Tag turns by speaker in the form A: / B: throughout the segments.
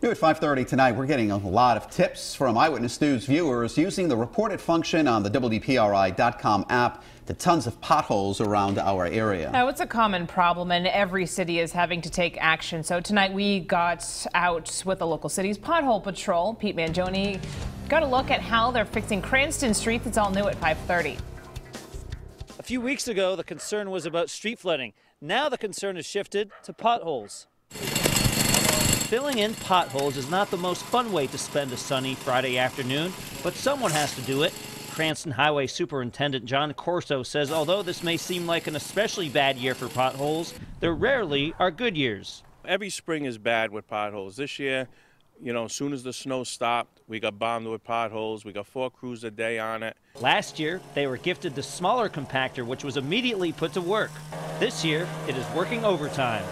A: New at 5:30 tonight, we're getting a lot of tips from Eyewitness News viewers using the ReportIt function on the WPRI.com app to tons of potholes around our area.
B: Now, it's a common problem, and every city is having to take action. So tonight we got out with the local city's pothole patrol. Pete Mangione got a look at how they're fixing Cranston Street. It's all new at 5:30.
C: A few weeks ago, the concern was about street flooding. Now the concern has shifted to potholes. Filling in potholes is not the most fun way to spend a sunny Friday afternoon, but someone has to do it. Cranston Highway Superintendent John Corso says although this may seem like an especially bad year for potholes, there rarely are good years.
D: Every spring is bad with potholes. This year, you know, as soon as the snow stopped, we got bombed with potholes. We got four crews a day on it.
C: Last year, they were gifted the smaller compactor, which was immediately put to work. This year, it is working overtime.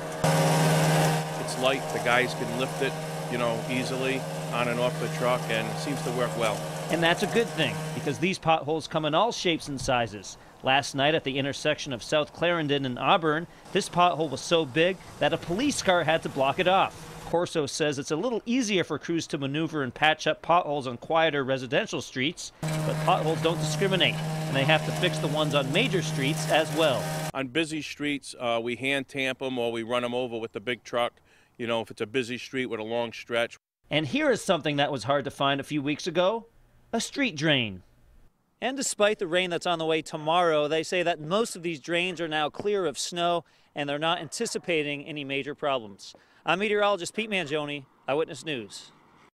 D: It's light, the guys can lift it, you know, easily on and off the truck, and it seems to work well.
C: And that's a good thing, because these potholes come in all shapes and sizes. Last night at the intersection of South Clarendon and Auburn, this pothole was so big that a police car had to block it off. Corso says it's a little easier for crews to maneuver and patch up potholes on quieter residential streets, but potholes don't discriminate, and they have to fix the ones on major streets as well.
D: On busy streets, uh, we hand tamp them or we run them over with the big truck, you know, if it's a busy street with a long stretch.
C: And here is something that was hard to find a few weeks ago a street drain. And despite the rain that's on the way tomorrow, they say that most of these drains are now clear of snow and they're not anticipating any major problems. I'm meteorologist Pete Mangione, Eyewitness News.